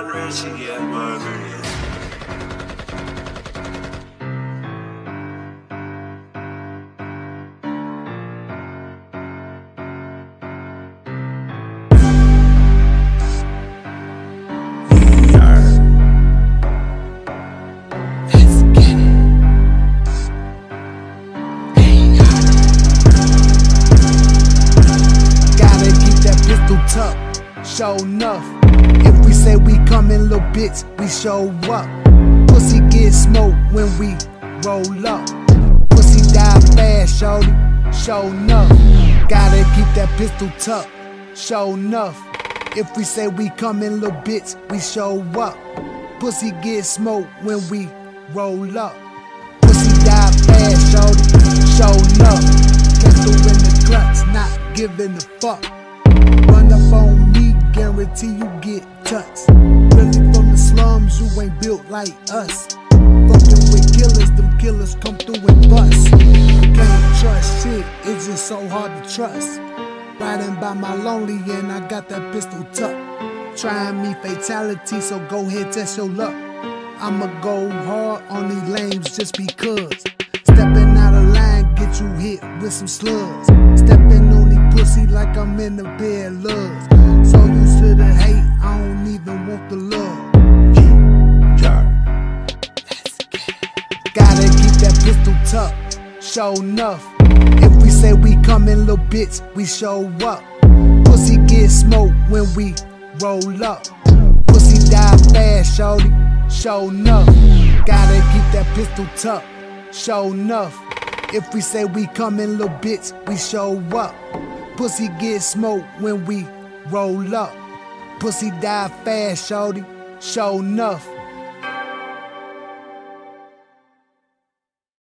Lionel Richie, yeah, Margaret. Show enough. If say we coming, little bits, we show up. Pussy get smoked when we roll up. Pussy die fast, shorty, show enough. Gotta keep that pistol tucked, show enough. If we say we coming, little bits, we show up. Pussy get smoked when we roll up. Pussy die fast, shorty, show enough. Pistol in the clutch, not giving a fuck. Run up on me, guarantee you touched. Really from the slums, you ain't built like us. Fucking with killers, them killers come through and bust. Can't trust shit, it's just so hard to trust. Riding by my lonely and I got that pistol tucked. Trying me fatality, so go ahead, test your luck. I'ma go hard on these lames just because. Stepping out of line, get you hit with some slugs. Stepping on these pussy like I'm in the bed, of I don't even want the love. Gotta keep that pistol tucked, show enough. If we say we coming, little bitch, we show up. Pussy get smoked when we roll up. Pussy die fast, shorty, show enough. Gotta keep that pistol tucked, show enough. If we say we coming, little bitch, we show up. Pussy get smoked when we roll up. Pussy die fast, shorty, show enough.